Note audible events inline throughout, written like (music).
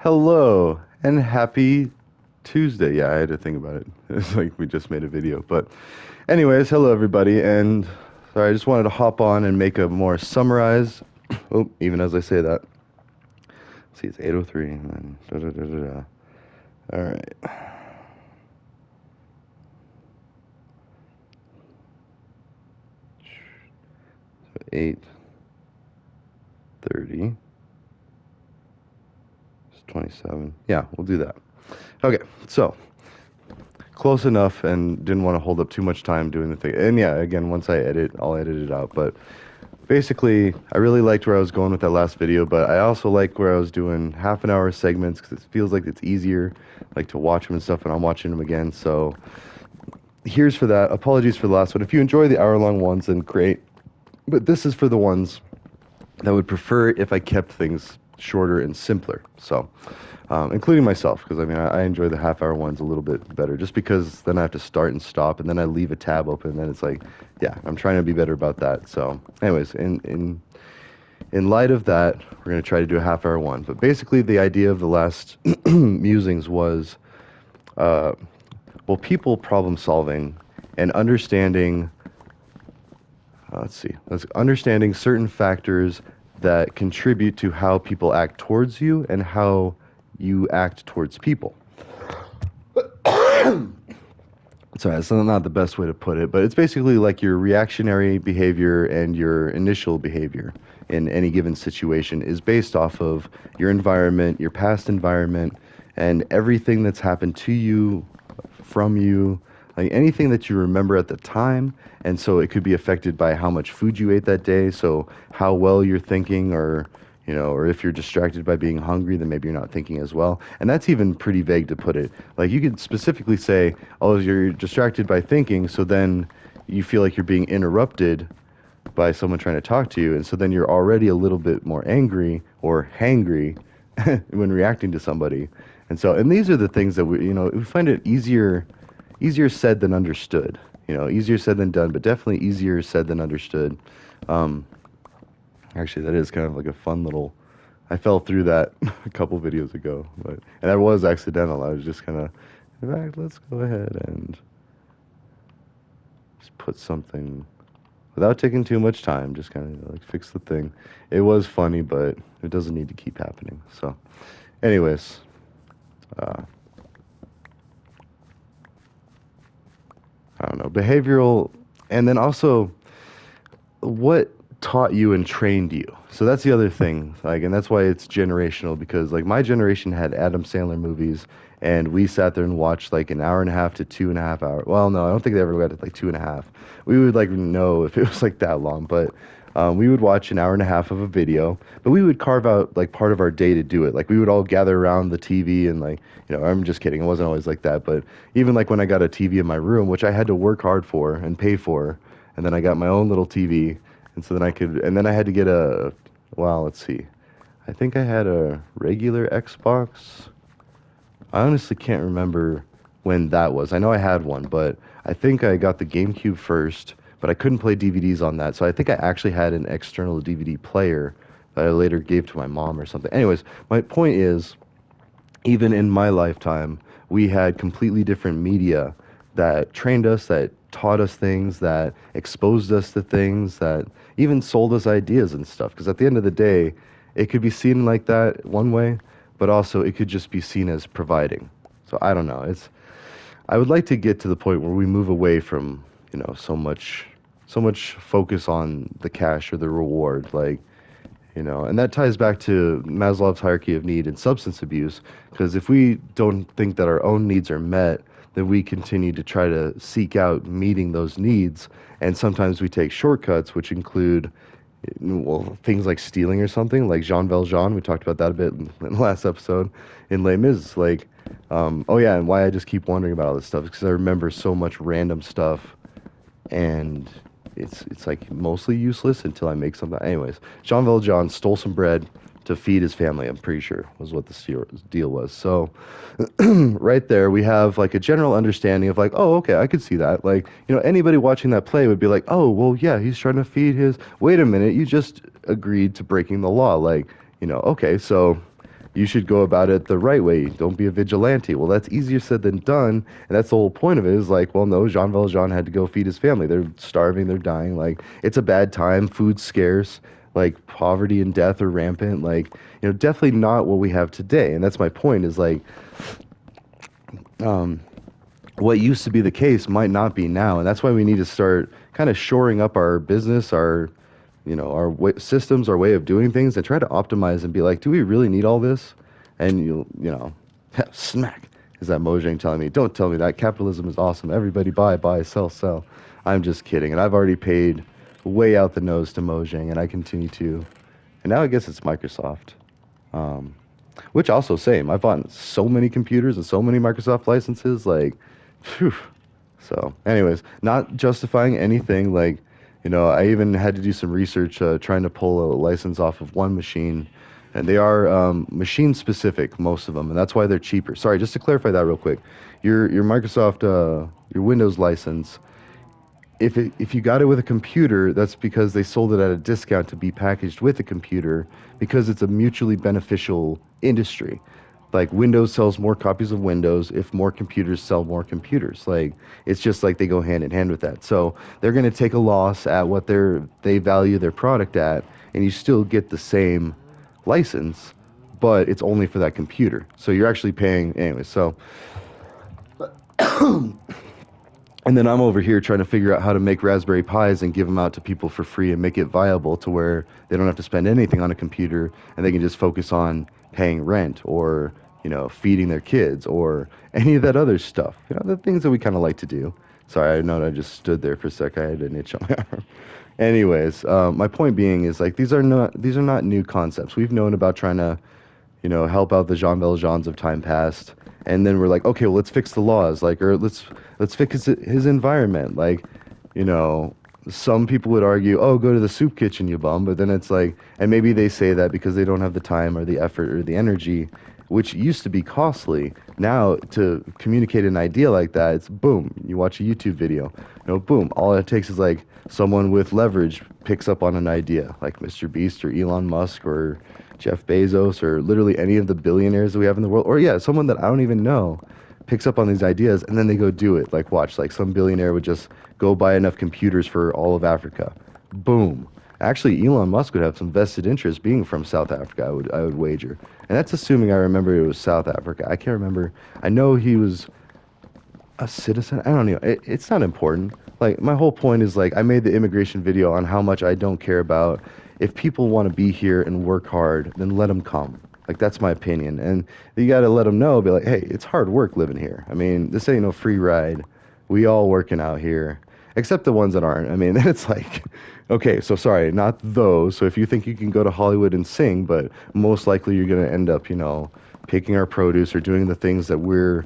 Hello and happy Tuesday. Yeah, I had to think about it. (laughs) It's like we just made a video. But, anyways, hello everybody. And sorry, I just wanted to hop on and make a more summarized. (clears throat) Oh, even as I say that. Let's see, it's 803. And then da da da da da. All right. So 830. It's 27. Yeah, we'll do that. Okay, so close enough and didn't want to hold up too much time doing the thing. And yeah, again, once I edit, I'll edit it out. But basically, I really liked where I was going with that last video, but I also like where I was doing half an hour segments because it feels like it's easier, like to watch them and stuff, and I'm watching them again. So here's for that. Apologies for the last one. If you enjoy the hour long ones, then great. But this is for the ones that would prefer if I kept things shorter and simpler. So, um, including myself, because I mean, I, I, enjoy the half hour ones a little bit better just because then I have to start and stop and then I leave a tab open. And then it's like, yeah, I'm trying to be better about that. So, anyways, in, in, in light of that, we're going to try to do a half hour one. But basically, the idea of the last (clears throat) musings was uh, well, people problem solving and understanding. Uh, let's see, let's understanding certain factors that contribute to how people act towards you and how you act towards people. (coughs) Sorry, that's not the best way to put it, but it's basically like your reactionary behavior and your initial behavior in any given situation is based off of your environment, your past environment, and everything that's happened to you, from you, like anything that you remember at the time and so it could be affected by how much food you ate that day so how well you're thinking or you know or if you're distracted by being hungry then maybe you're not thinking as well. And that's even pretty vague to put it. Like you could specifically say oh you're distracted by thinking so then you feel like you're being interrupted by someone trying to talk to you and so then you're already a little bit more angry or hangry (laughs) when reacting to somebody. And so and these are the things that we you know we find it easier easier said than understood. You know, easier said than done, but definitely easier said than understood. Um, actually, that is kind of like a fun little. I fell through that (laughs) a couple videos ago, but and that was accidental. I was just kind of, in fact, let's go ahead and just put something without taking too much time. Just kind of like fix the thing. It was funny, but it doesn't need to keep happening. So, anyways. Uh, I don't know, behavioral, and then also what taught you and trained you. So that's the other thing. Like, and that's why it's generational because like my generation had Adam Sandler movies, and we sat there and watched like an hour and a half to two and a half hours. Well, no, I don't think they ever got to like two and a half. We would like know if it was like that long, but um, we would watch an hour and a half of a video, but we would carve out like part of our day to do it. Like we would all gather around the TV and like, you know, I'm just kidding. It wasn't always like that, but even like when I got a TV in my room, which I had to work hard for and pay for, and then I got my own little TV, and so then I could, and then I had to get a, well, let's see, I think I had a regular Xbox. I honestly can't remember when that was. I know I had one, but I think I got the GameCube first but I couldn't play DVDs on that. So I think I actually had an external DVD player that I later gave to my mom or something. Anyways, my point is, even in my lifetime, we had completely different media that trained us, that taught us things, that exposed us to things, that even sold us ideas and stuff. Because at the end of the day, it could be seen like that one way, but also it could just be seen as providing. So I don't know. It's I would like to get to the point where we move away from you know so much so much focus on the cash or the reward like you know and that ties back to maslow's hierarchy of need and substance abuse because if we don't think that our own needs are met then we continue to try to seek out meeting those needs. And sometimes we take shortcuts which include well things like stealing or something like jean valjean we talked about that a bit in, the last episode in les mis like um, oh yeah and why i just keep wondering about all this stuff because i remember so much random stuff and it's it's like mostly useless until I make something. Anyways, Jean Valjean stole some bread to feed his family. I'm pretty sure was what the deal was. So (clears throat) right there, we have like a general understanding of like, oh, okay, I could see that. Like, you know, anybody watching that play would be like, oh, well, yeah, he's trying to feed his. Wait a minute, you just agreed to breaking the law. Like, you know, okay, so you should go about it the right way. Don't be a vigilante. Well, that's easier said than done, and that's the whole point of it. Is like, well, no, Jean Valjean had to go feed his family. They're starving. They're dying. Like, it's a bad time. Food's scarce. Like, poverty and death are rampant. Like, you know, definitely not what we have today. And that's my point. Is like, um, what used to be the case might not be now, and that's why we need to start kind of shoring up our business, our you know, our way, systems, our way of doing things, and try to optimize and be like, do we really need all this? And you, you know, (laughs) smack is that Mojang telling me, don't tell me that capitalism is awesome. Everybody buy, buy, sell, sell. I'm just kidding, and I've already paid way out the nose to Mojang, and I continue to. And now I guess it's Microsoft, um, which also same. I've bought so many computers and so many Microsoft licenses, like, phew. So, anyways, not justifying anything. Like, you know, I even had to do some research uh, trying to pull a license off of one machine, and they are um, machine specific, most of them, and that's why they're cheaper. Sorry, just to clarify that real quick, your your Microsoft uh, your Windows license, if it, if you got it with a computer, that's because they sold it at a discount to be packaged with a computer because it's a mutually beneficial industry like Windows sells more copies of Windows if more computers sell more computers. Like it's just like they go hand in hand with that. So they're going to take a loss at what they're they value their product at, and you still get the same license, but it's only for that computer. So you're actually paying anyway. So. (coughs) (coughs) and then I'm over here trying to figure out how to make Raspberry Pis and give them out to people for free and make it viable to where they don't have to spend anything on a computer and they can just focus on paying rent or you know feeding their kids or any of that other stuff. You know the things that we kind of like to do. Sorry, I know I just stood there for a sec. I had an itch on my (laughs) arm. Anyways, um, my point being is like these are not these are not new concepts. We've known about trying to, you know, help out the Jean Valjeans of time past, and then we're like, okay, well, let's fix the laws, like, or let's let's fix his, his environment, like, you know, some people would argue, oh, go to the soup kitchen, you bum. But then it's like, and maybe they say that because they don't have the time or the effort or the energy, which used to be costly. Now, to communicate an idea like that, it's boom, you watch a YouTube video. You know, boom, all it takes is like someone with leverage picks up on an idea, like Mr. Beast or Elon Musk or Jeff Bezos or literally any of the billionaires that we have in the world. Or, yeah, someone that I don't even know picks up on these ideas and then they go do it. Like, watch, like some billionaire would just go buy enough computers for all of Africa. Boom. Actually, Elon Musk would have some vested interest being from South Africa. I would I would wager, and that's assuming I remember it was South Africa. I can't remember. I know he was a citizen. I don't know. It, it's not important. Like my whole point is like I made the immigration video on how much I don't care about. If people want to be here and work hard, then let them come. Like that's my opinion, and you got to let them know. Be like, hey, it's hard work living here. I mean, this ain't no free ride. We all working out here except the ones that aren't. I mean, (laughs) it's like, okay, so sorry, not those. So if you think you can go to Hollywood and sing, but most likely you're going to end up, you know, picking our produce or doing the things that we're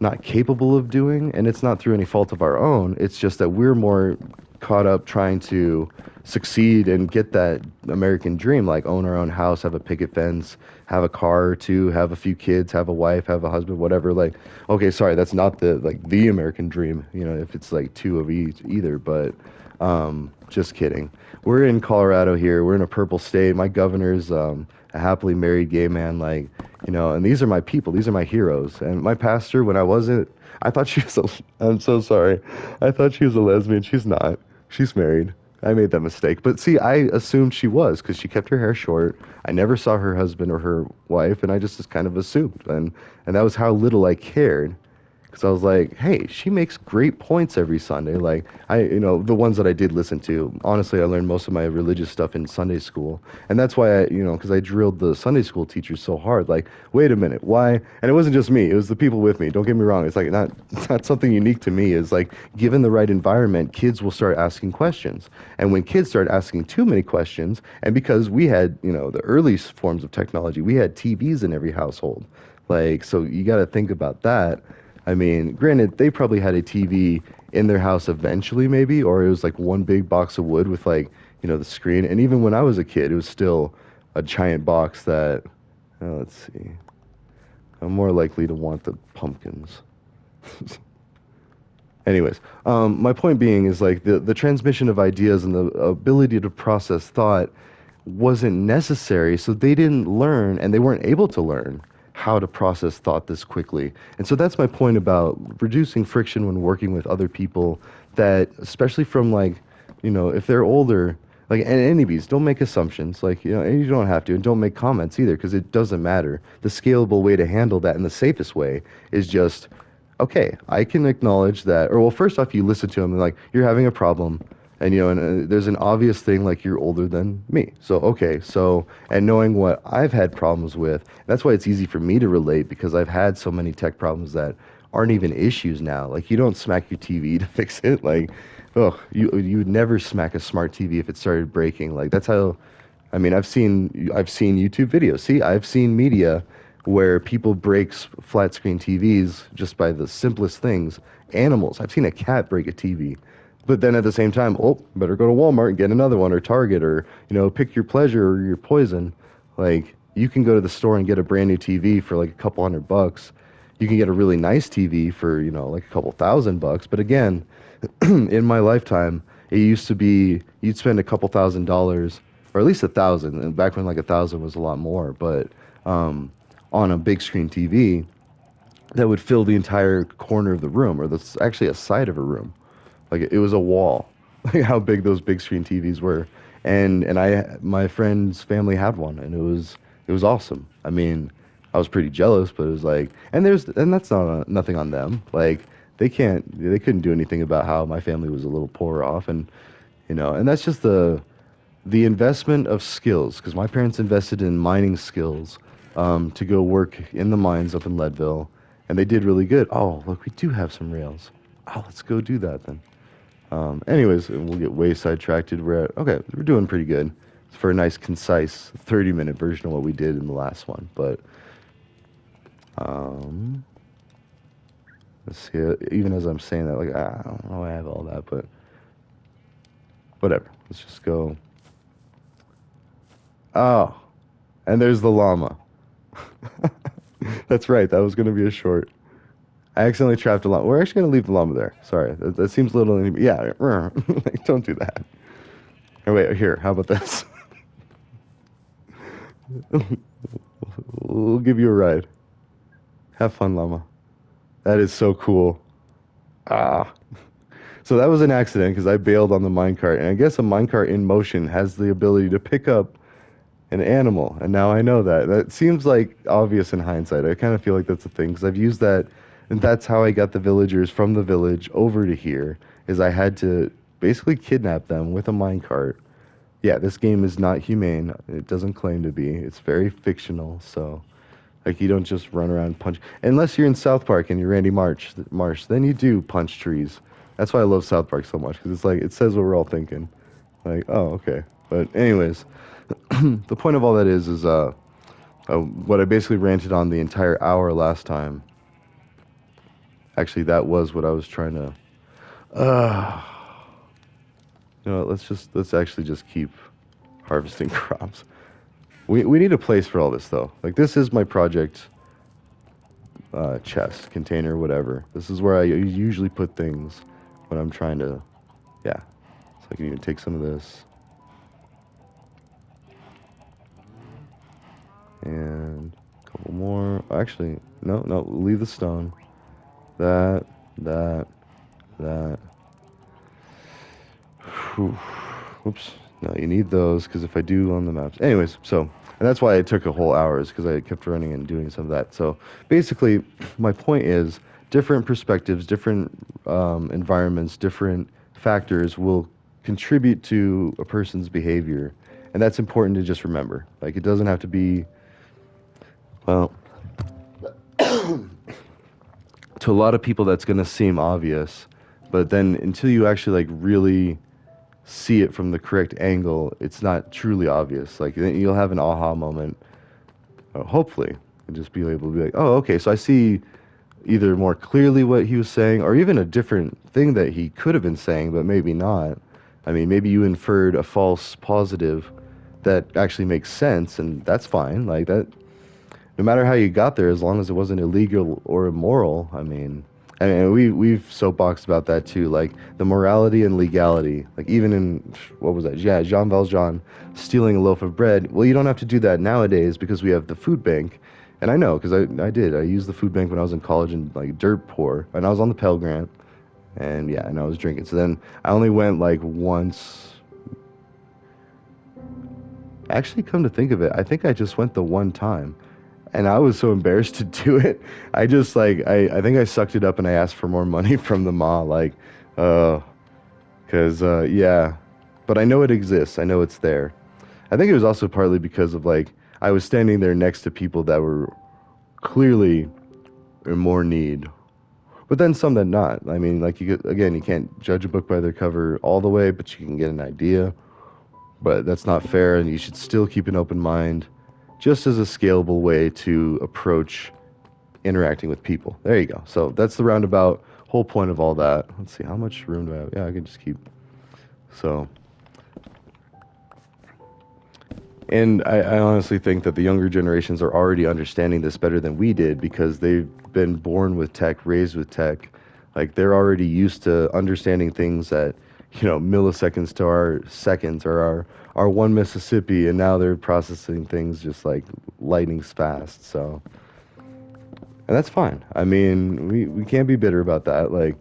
not capable of doing. And it's not through any fault of our own. It's just that we're more caught up trying to succeed and get that American dream, like own our own house, have a picket fence, have a car or two, have a few kids, have a wife, have a husband, whatever. Like, okay, sorry, that's not the like the American dream, you know, if it's like two of each either, but um, just kidding. We're in Colorado here. We're in a purple state. My governor's um, a happily married gay man, like, you know, and these are my people. These are my heroes. And my pastor, when I wasn't, I thought she was a, (laughs) I'm so sorry. I thought she was a lesbian. She's not. She's married. I made that mistake. But see, I assumed she was because she kept her hair short. I never saw her husband or her wife, and I just kind of assumed. And, and that was how little I cared because I was like, hey, she makes great points every Sunday. Like I, you know, the ones that I did listen to. Honestly, I learned most of my religious stuff in Sunday school, and that's why I, you know, because I drilled the Sunday school teachers so hard. Like, wait a minute, why? And it wasn't just me; it was the people with me. Don't get me wrong; it's like not, (laughs) not something unique to me. Is like, given the right environment, kids will start asking questions, and when kids start asking too many questions, and because we had, you know, the earliest forms of technology, we had TVs in every household. Like, so you got to think about that I mean, granted, they probably had a TV in their house eventually, maybe, or it was like one big box of wood with like, you know, the screen. And even when I was a kid, it was still a giant box that, oh, let's see, I'm more likely to want the pumpkins. (laughs) Anyways, um, my point being is like the, the transmission of ideas and the ability to process thought wasn't necessary. So they didn't learn and they weren't able to learn how to process thought this quickly. And so that's my point about reducing friction when working with other people that, especially from like, you know, if they're older, like and anyways, don't make assumptions. Like you know, and you don't have to, and don't make comments either, because it doesn't matter. The scalable way to handle that and the safest way is just, okay, I can acknowledge that. Or well, first off, you listen to them and like you're having a problem and you know and uh, there's an obvious thing like you're older than me. So okay so and knowing what i've had problems with that's why it's easy for me to relate because i've had so many tech problems that aren't even issues now. Like you don't smack your tv (laughs) to fix it. Like oh you you would never smack a smart tv if it started breaking. Like that's how i mean i've seen i've seen youtube videos. See i've seen media where people break flat screen tvs just by the simplest things. Animals. I've seen a cat break a tv but then at the same time, oh, better go to Walmart and get another one or Target or, you know, pick your pleasure or your poison. Like, you can go to the store and get a brand new TV for like a couple hundred bucks. You can get a really nice TV for, you know, like a couple thousand bucks. But again, (clears throat) in my lifetime, it used to be you'd spend a couple thousand dollars or at least a thousand. And back when like a thousand was a lot more, but um, on a big screen TV that would fill the entire corner of the room or that's actually a side of a room. Like it was a wall, (laughs) like how big those big screen TVs were. And and I my friend's family had one, and it was it was awesome. I mean, I was pretty jealous, but it was like, and there's and that's not nothing on them. Like they can't they couldn't do anything about how my family was a little poorer off, and you know, and that's just the the investment of skills because my parents invested in mining skills um, to go work in the mines up in Leadville, and they did really good. Oh, look, we do have some rails. Oh, let's go do that then. Um, anyways, we'll get way sidetracked. We're at, okay, we're doing pretty good for a nice, concise 30 minute version of what we did in the last one. But um, let's see. Even as I'm saying that, like, I don't know I have all that, but whatever. Let's just go. Oh, and there's the llama. (laughs) That's right. That was going to be a short. I accidentally trapped a llama. We're actually going to leave the llama there. Sorry. That, that seems a little. Yeah. (laughs) like, don't do that. Oh, wait. Here. How about this? (laughs) we'll give you a ride. Have fun, llama. That is so cool. Ah. So that was an accident because I bailed on the minecart. And I guess a minecart in motion has the ability to pick up an animal. And now I know that. That seems like obvious in hindsight. I kind of feel like that's a thing because I've used that and that's how I got the villagers from the village over to here. Is I had to basically kidnap them with a minecart. Yeah, this game is not humane. It doesn't claim to be. It's very fictional. So, like, you don't just run around punch. Unless you're in South Park and you're Randy Marsh, Marsh, then you do punch trees. That's why I love South Park so much because it's like it says what we're all thinking. Like, oh, okay. But anyways, (clears throat) the point of all that is, is uh, uh, what I basically ranted on the entire hour last time Actually, that was what I was trying to. Uh, you know, let's just let's actually just keep harvesting (laughs) crops. We we need a place for all this though. Like this is my project uh, chest container, whatever. This is where I usually put things when I'm trying to. Yeah, so I can even take some of this. And a couple more. Actually, no, no, leave the stone that, that, that. Whew. Oops. No, you need those because if I do on the maps. Anyways, so, and that's why it took a whole hour is because I kept running and doing some of that. So basically, my point is different perspectives, different um, environments, different factors will contribute to a person's behavior. And that's important to just remember. Like, it doesn't have to be, well, to a lot of people that's going to seem obvious but then until you actually like really see it from the correct angle it's not truly obvious. Like you'll have an aha moment. Uh, hopefully and just be able to be like oh okay so i see either more clearly what he was saying or even a different thing that he could have been saying but maybe not. I mean maybe you inferred a false positive that actually makes sense and that's fine. Like that no matter how you got there, as long as it wasn't illegal or immoral, I mean, and we we've soapboxed about that too, like the morality and legality. Like even in what was that? Yeah, Jean Valjean stealing a loaf of bread. Well, you don't have to do that nowadays because we have the food bank. And I know because I, I did. I used the food bank when I was in college and like dirt poor, and I was on the Pell Grant, and yeah, and I was drinking. So then I only went like once. Actually, come to think of it, I think I just went the one time and I was so embarrassed to do it. I just like I, I think I sucked it up and I asked for more money (laughs) from the ma like uh cuz uh yeah. But I know it exists. I know it's there. I think it was also partly because of like I was standing there next to people that were clearly in more need. But then some that not. I mean, like you again, you can't judge a book by their cover all the way, but you can get an idea. But that's not fair and you should still keep an open mind just as a scalable way to approach interacting with people. There you go. So that's the roundabout whole point of all that. Let's see, how much room do I have? Yeah, I can just keep. So, and I, I, honestly think that the younger generations are already understanding this better than we did because they've been born with tech, raised with tech. Like they're already used to understanding things that, you know, milliseconds to our seconds or our our one Mississippi, and now they're processing things just like lightning's fast. So, and that's fine. I mean, we we can't be bitter about that. Like,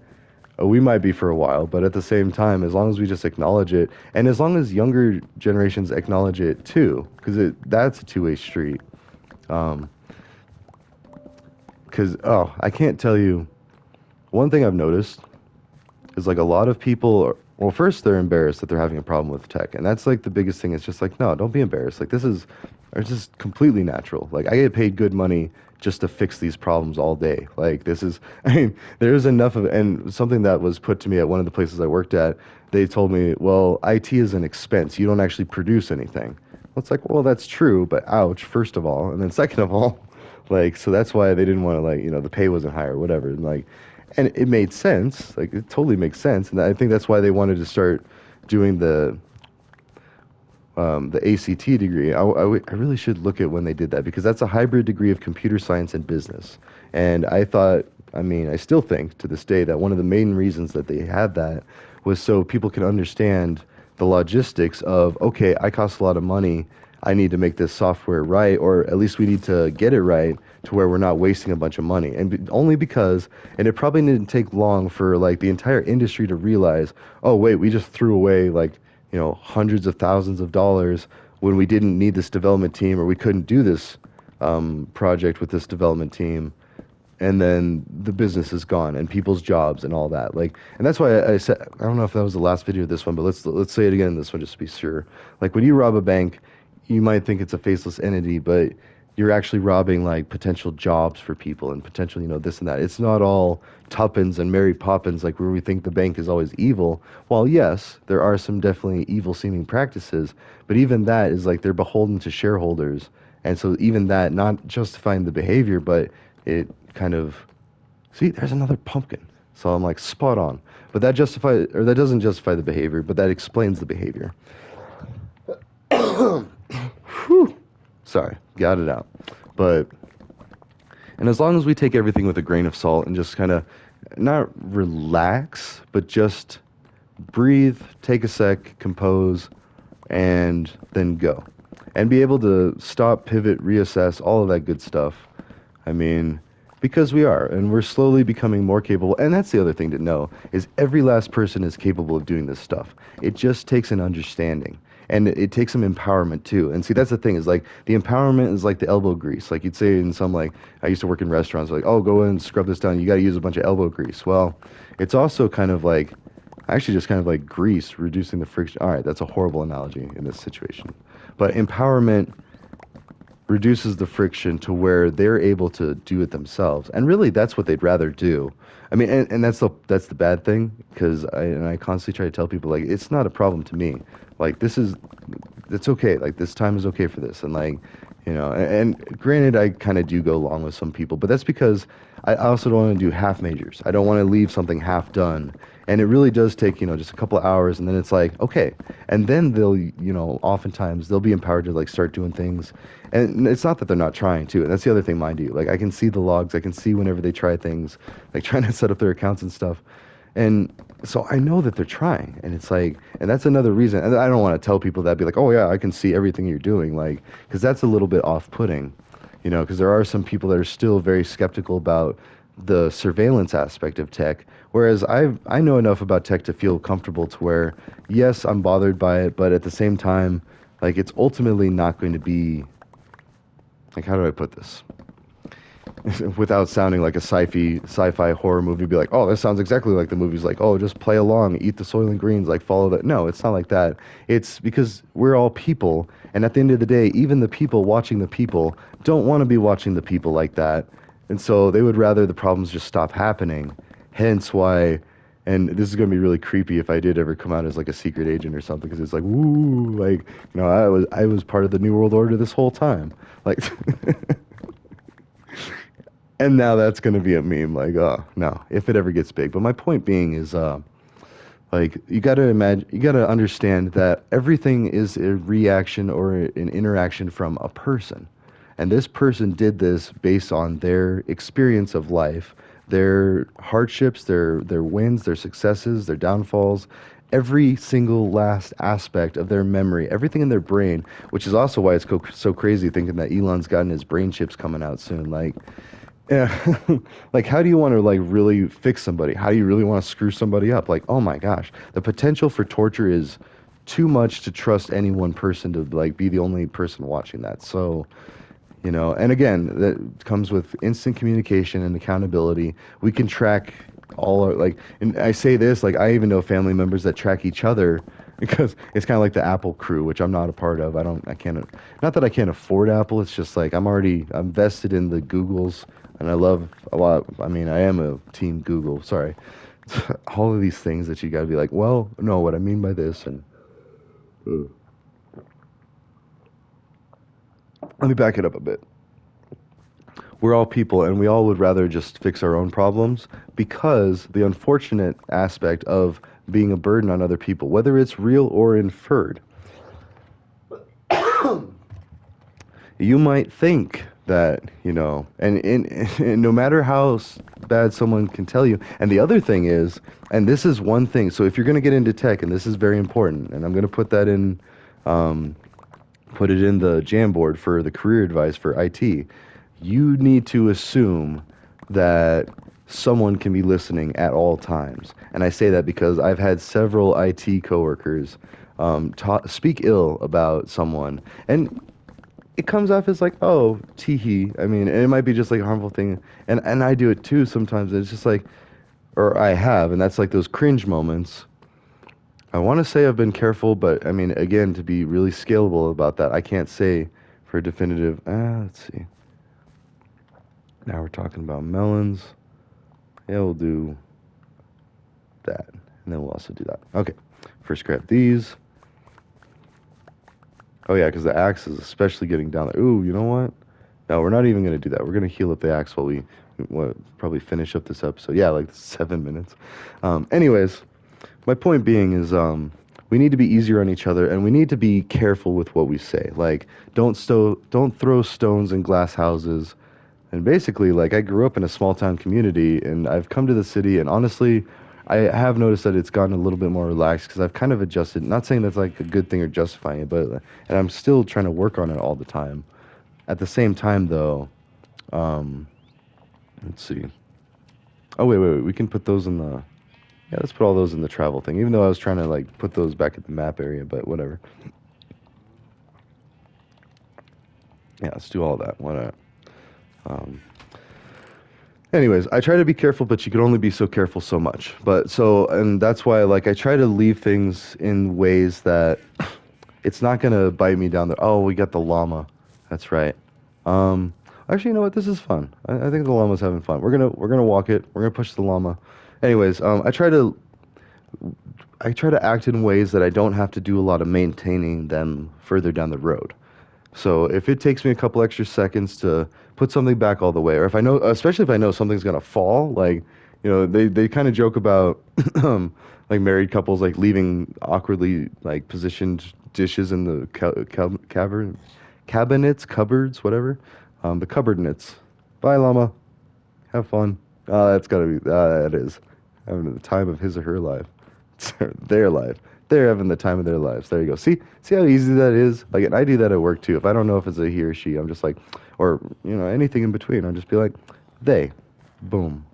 uh, we might be for a while, but at the same time, as long as we just acknowledge it, and as long as younger generations acknowledge it too, because that's a two way street. Um, because oh, I can't tell you. One thing I've noticed is like a lot of people well, first they're embarrassed that they're having a problem with tech, and that's like the biggest thing. It's just like, no, don't be embarrassed. Like this is, it's just completely natural. Like I get paid good money just to fix these problems all day. Like this is, (laughs) I mean, there's enough of, and something that was put to me at one of the places I worked at. They told me, well, IT is an expense. You don't actually produce anything. Well, it's like, well, that's true, but ouch. First of all, and then second of all, (laughs) like, so that's why they didn't want to like, you know, the pay wasn't high or whatever. And like, and it made sense. Like it totally makes sense, and I think that's why they wanted to start doing the um, the ACT degree. I, I, I really should look at when they did that because that's a hybrid degree of computer science and business. And I thought, I mean, I still think to this day that one of the main reasons that they had that was so people can understand the logistics of okay, I cost a lot of money. I need to make this software right, or at least we need to get it right to where we're not wasting a bunch of money. And only because, and it probably didn't take long for like the entire industry to realize, oh wait, we just threw away like you know hundreds of thousands of dollars when we didn't need this development team or we couldn't do this um, project with this development team. And then the business is gone and people's jobs and all that. Like and that's why I, I, said i don't know if that was the last video of this one but let's let's say it again in this one just to be sure. Like when you rob a bank you might think it's a faceless entity but you're actually robbing like potential jobs for people and potential, you know, this and that. It's not all Tuppence and Mary Poppins, like where we think the bank is always evil. While yes, there are some definitely evil seeming practices, but even that is like they're beholden to shareholders. And so even that, not justifying the behavior, but it kind of see, there's another pumpkin. So I'm like spot on. But that justifies or that doesn't justify the behavior, but that explains the behavior. (coughs) (coughs) (coughs) Whew. Sorry, got it out. But and as long as we take everything with a grain of salt and just kind of not relax, but just breathe, take a sec, compose, and then go. And be able to stop, pivot, reassess, all of that good stuff. I mean, because we are, and we're slowly becoming more capable. And that's the other thing to know is every last person is capable of doing this stuff. It just takes an understanding and it, it, takes some empowerment too. And see, that's the thing is like the empowerment is like the elbow grease. Like you'd say in some like I used to work in restaurants, like oh go in and scrub this down. You got to use a bunch of elbow grease. Well, it's also kind of like actually just kind of like grease, reducing the friction. All right, that's a horrible analogy in this situation, but empowerment reduces the friction to where they're able to do it themselves. And really, that's what they'd rather do. I mean, and, and that's the that's the bad thing because I and I constantly try to tell people like it's not a problem to me like this is it's okay like this time is okay for this and like you know and, and granted i kind of do go along with some people but that's because i also don't want to do half majors i don't want to leave something half done and it really does take you know just a couple of hours and then it's like okay. And then they'll you know oftentimes they'll be empowered to like start doing things. And it's not that they're not trying to and that's the other thing mind you. Like i can see the logs i can see whenever they try things like (laughs) trying to set up their accounts and stuff. And so i know that they're trying and it's like and that's another reason. And i don't want to tell people that be like oh yeah i can see everything you're doing like because that's a little bit off-putting you know because there are some people that are still very skeptical about the surveillance aspect of tech. Whereas I I know enough about tech to feel comfortable to where yes I'm bothered by it, but at the same time, like it's ultimately not going to be like how do I put this? (laughs) Without sounding like a sci-fi sci-fi horror movie, be like, oh, this sounds exactly like the movies. Like, oh, just play along, eat the Soylent Greens, like follow that. No, it's not like that. It's because we're all people, and at the end of the day, even the people watching the people don't want to be watching the people like that and so they would rather the problems just stop happening. Hence why, and this is going to be really creepy if I did ever come out as like a secret agent or something, because it's like, woo, like, you know, I was, I was part of the New World Order this whole time. Like, (laughs) and now that's going to be a meme. Like, oh, no, if it ever gets big. But my point being is, uh, like you got to imagine you got to understand that everything is a reaction or an interaction from a person and this person did this based on their experience of life, their hardships, their their wins, their successes, their downfalls, every single last aspect of their memory, everything in their brain, which is also why it's co- so crazy thinking that Elon's gotten his brain chips coming out soon. Like, yeah, (laughs) like how do you want to like really fix somebody? How do you really want to screw somebody up? Like, oh my gosh, the potential for torture is too much to trust any one person to like be the only person watching that. So, you know and again that comes with instant communication and accountability. We can track all our like and i say this like i even know family members that track each other (laughs) because it's kind of like the apple crew which i'm not a part of. I don't i can't not that i can't afford apple it's just like i'm already i'm vested in the googles and i love a lot i mean i am a team google sorry. (laughs) All of these things that you got to be like well no what i mean by this and uh, let me back it up a bit. We're all people, and we all would rather just fix our own problems because the unfortunate aspect of being a burden on other people, whether it's real or inferred, (coughs) you might think that you know, and, and, and no matter how bad someone can tell you, and the other thing is, and this is one thing. So if you're going to get into tech, and this is very important, and I'm going to put that in um, put it in the Jamboard for the career advice for IT, you need to assume that someone can be listening at all times. And I say that because I've had several IT coworkers um, ta- speak ill about someone, and it comes off as like, oh, teehee. I mean, it might be just like a harmful thing, and and I do it too sometimes. it's just like, or I have, and that's like those cringe moments I want to say I've been careful, but I mean, again, to be really scalable about that, I can't say for definitive. Ah, let's see. Now we're talking about melons. Yeah, we'll do that. And then we'll also do that. Okay. First grab these. Oh, yeah, because the axe is especially getting down there. Ooh, you know what? No, we're not even going to do that. We're going to heal up the axe while we probably finish up this episode. Yeah, like seven minutes. Um, anyways, my point being is um, we need to be easier on each other and we need to be careful with what we say. Like don't sto- don't throw stones in glass houses. And basically, like I grew up in a small town community and I've come to the city and honestly, I have noticed that it's gotten a little bit more relaxed because I've kind of adjusted. Not saying that's like a good thing or justifying it, but and I'm still trying to work on it all the time. At the same time, though, um, let's see. Oh wait, wait, wait. We can put those in the yeah, let's put all those in the travel thing. Even though I was trying to like put those back at the map area, but whatever. Yeah, let's do all that. Why not? Um, anyways, I try to be careful, but you can only be so careful so much. But so, and that's why, like, I try to leave things in ways that (coughs) it's not gonna bite me down there. Oh, we got the llama. That's right. Um, actually, you know what? This is fun. I, I think the llama's having fun. We're gonna we're gonna walk it. We're gonna push the llama. Anyways, um, I try to I try to act in ways that I don't have to do a lot of maintaining them further down the road. So if it takes me a couple extra seconds to put something back all the way, or if I know, especially if I know something's gonna fall, like you know, they they kind of joke about (clears throat) um, like married couples like leaving awkwardly like positioned dishes in the ca- ca- cavern, cabinets, cupboards, whatever. Um, the cupboard knits. Bye, llama. Have fun. Uh, that's gotta be. Uh, that is having the time of his or her life. (laughs) their life. They're having the time of their lives. There you go. See, see how easy that is. Like, and I do that at work too. If I don't know if it's a he or she, I'm just like, or you know, anything in between. I'll just be like, they, boom,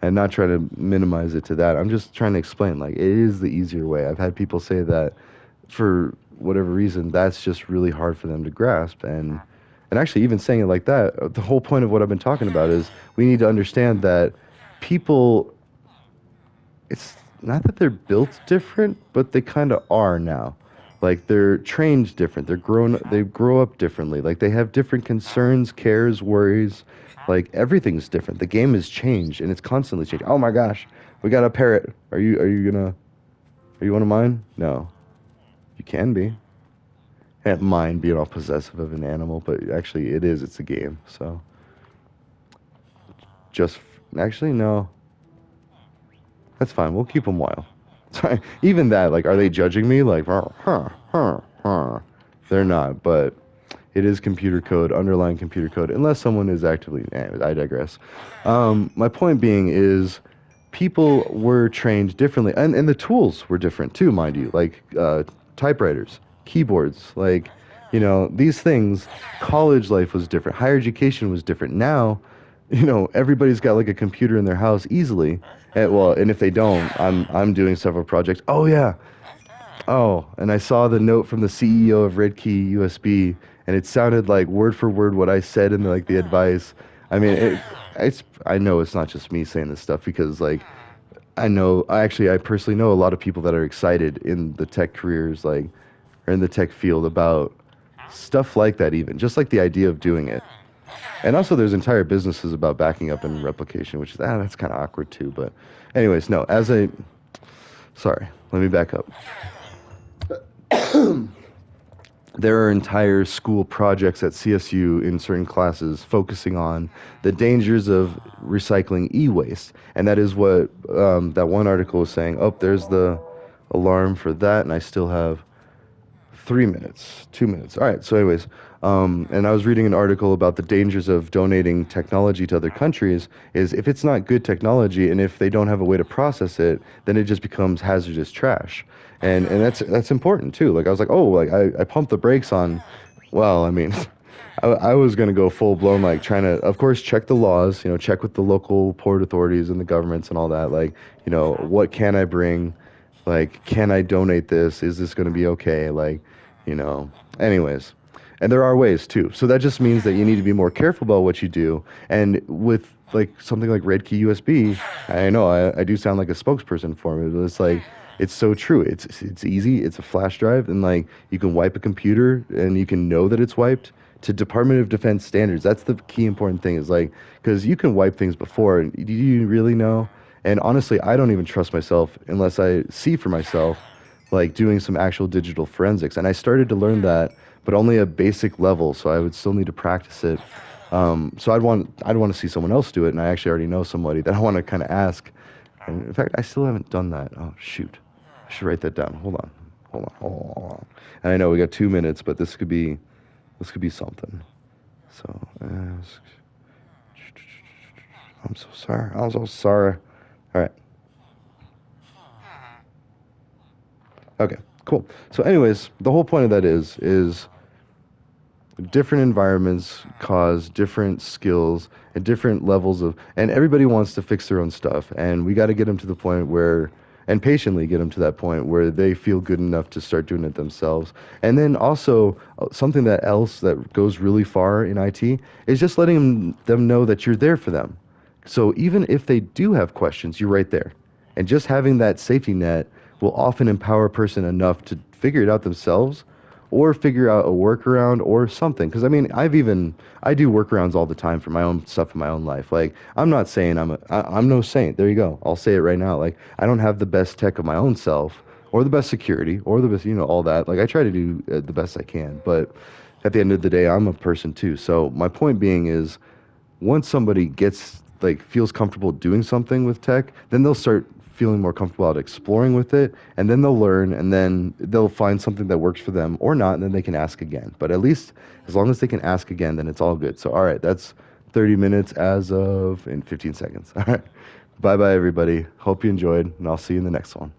and not try to minimize it to that. I'm just trying to explain. Like, it is the easier way. I've had people say that for whatever reason, that's just really hard for them to grasp. And and actually, even saying it like that, uh, the whole point of what I've been talking about is we need to understand that people. It's not that they're built different, but they kind of are now. Like they're trained different. They're grown. They grow up differently. Like they have different concerns, cares, worries. Like everything's different. The game has changed, and it's constantly changing. Oh my gosh, we got a parrot. Are you are you gonna? Are you one of mine? No. You can be. Can't mind being all possessive of an animal, but actually it is. It's a game. So. Just actually no. That's fine. We'll keep them wild. Sorry. (laughs) Even that, like, are they judging me? Like, huh, huh, huh. They're not, but it is computer code, underlying computer code, unless someone is actively. I digress. Um, my point being is people were trained differently, and, and the tools were different too, mind you, like uh, typewriters, keyboards, like, you know, these things. College life was different, higher education was different. Now, you know, everybody's got like a computer in their house easily. And, well, and if they don't, I'm I'm doing several projects. Oh yeah. Oh, and I saw the note from the CEO of Redkey USB, and it sounded like word for word what I said in the, like the advice. I mean, it, it's I know it's not just me saying this stuff because like I know I actually I personally know a lot of people that are excited in the tech careers like or in the tech field about stuff like that even just like the idea of doing it and also, there's entire businesses about backing up and replication, which is ah, that's kind of awkward too. But, anyways, no. As a sorry, let me back up. (coughs) there are entire school projects at CSU in certain classes focusing on the dangers of recycling e-waste, and that is what um, that one article was saying. Oh, there's the alarm for that, and I still have three minutes, two minutes. All right. So, anyways, um, and I was reading an article about the dangers of donating technology to other countries. Is if it's not good technology and if they don't have a way to process it, then it just becomes hazardous trash. And and that's that's important too. Like I was like, oh, like I, I pumped the brakes on. Well, I mean. (laughs) I, I was gonna go full blown, like trying to, of course, check the laws. You know, check with the local port authorities and the governments and all that. Like, you know, what can I bring? Like, can I donate this? Is this gonna be okay? Like, you know. Anyways, and there are ways too. So that just means that you need to be more careful about what you do. And with like something like Redkey USB, I know I, I do sound like a spokesperson for it, but it's like it's so true. It's it's easy. It's a flash drive, and like you can wipe a computer, and you can know that it's wiped to Department of Defense standards. That's the key important thing. Is like because you can wipe things before. Do you really know? And honestly, I don't even trust myself unless I see for myself, like doing some actual digital forensics. And I started to learn that but only a basic level. So I would still need to practice it. Um, so I'd want I'd want to see someone else do it, and I actually already know somebody that I want to kind of ask. And in fact, I still haven't done that. Oh shoot, I should write that down. Hold on, hold on, hold on. And I know we got two minutes, but this could be this could be something. So ask. I'm so sorry. I'm so sorry. All right. Okay, cool. So, anyways, the whole point of that is is different environments cause different skills and different levels of and everybody wants to fix their own stuff. And we got to get them to the point where and patiently get them to that point where they feel good enough to start doing it themselves. And then also uh, something that else that goes really far in IT is just letting them know that you're there for them. So even if they do have questions you're right there. And just having that safety net will often empower a person enough to figure it out themselves or figure out a workaround or something. Because I mean, I've even I do workarounds all the time for my own stuff in my own life. Like I'm not saying I'm a I, I'm no saint. There you go. I'll say it right now. Like I don't have the best tech of my own self or the best security or the best you know all that. Like I try to do uh, the best I can, but at the end of the day, I'm a person too. So my point being is, once somebody gets like feels comfortable doing something with tech, then they'll start feeling more comfortable out exploring with it, and then they'll learn, and then they'll find something that works for them or not, and then they can ask again. But at least as long as they can ask again, then it's all good. So all right, that's 30 minutes as of in 15 seconds. (laughs) All right. Bye bye, everybody. Hope you enjoyed, and I'll see you in the next one.